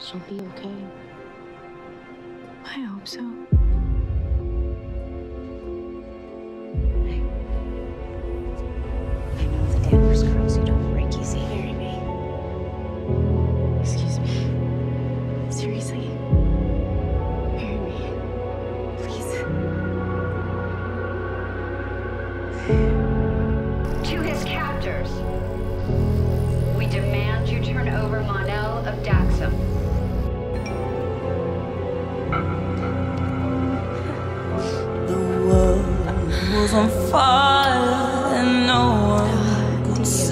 She'll be okay. I hope so. I know the Danvers girls you don't break easy. Me. Excuse me. Seriously. Marry me. Please. To his captors, we demand you turn over Mon-El of Daxam.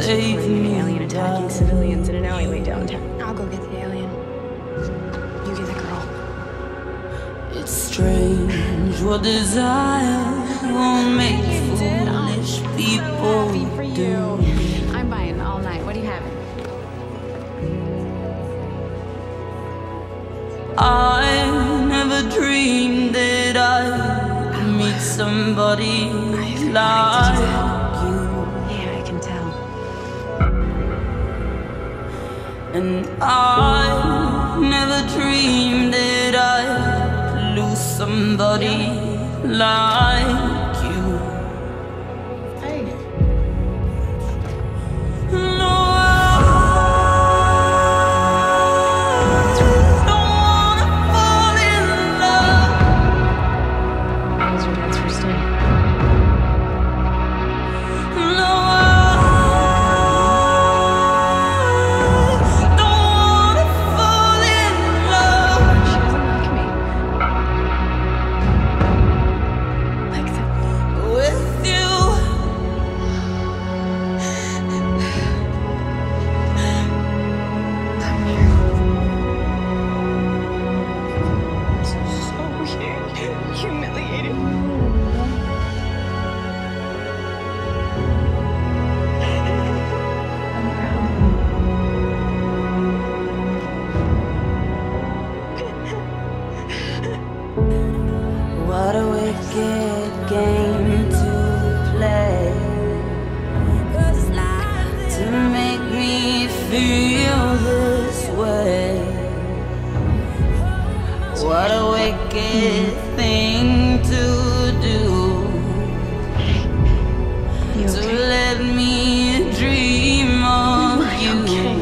Save An alien attacking civilians in an alleyway downtown. I'll go get the alien. You get the girl. It's strange what desire will make foolish people do. I'm buying all night. What do you have? I never dreamed that I'd meet somebody like And I never dreamed that I'd lose somebody like you. Hey. No, I don't wanna fall in love. That was your dad's first day. Feel this way. What a wicked thing to do You to okay? let me dream of you. Okay,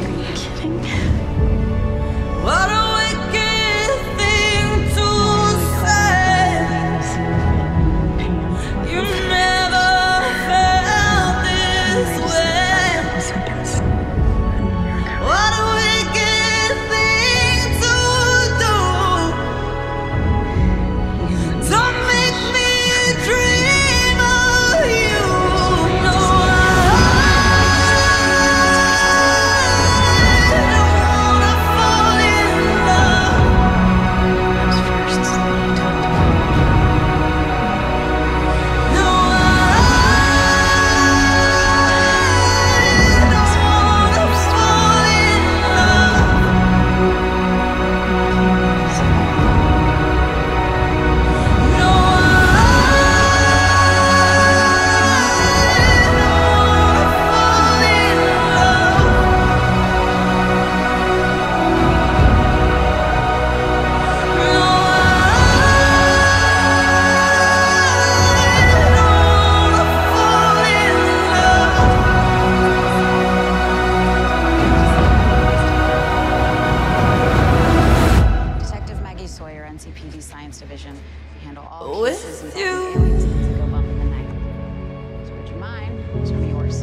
NCPD Science Division. We handle all With cases you. aliens that go bump in the night. So would you mind? Show me yours.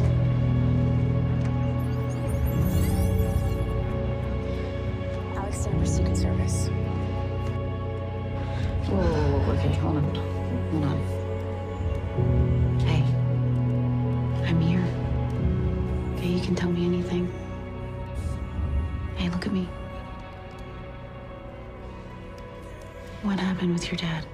Alex Danvers, Secret Service. Whoa, whoa, whoa, okay, hold on. Hold on. Hey, I'm here. Okay, you can tell me anything. Hey, look at me. What happened with your dad?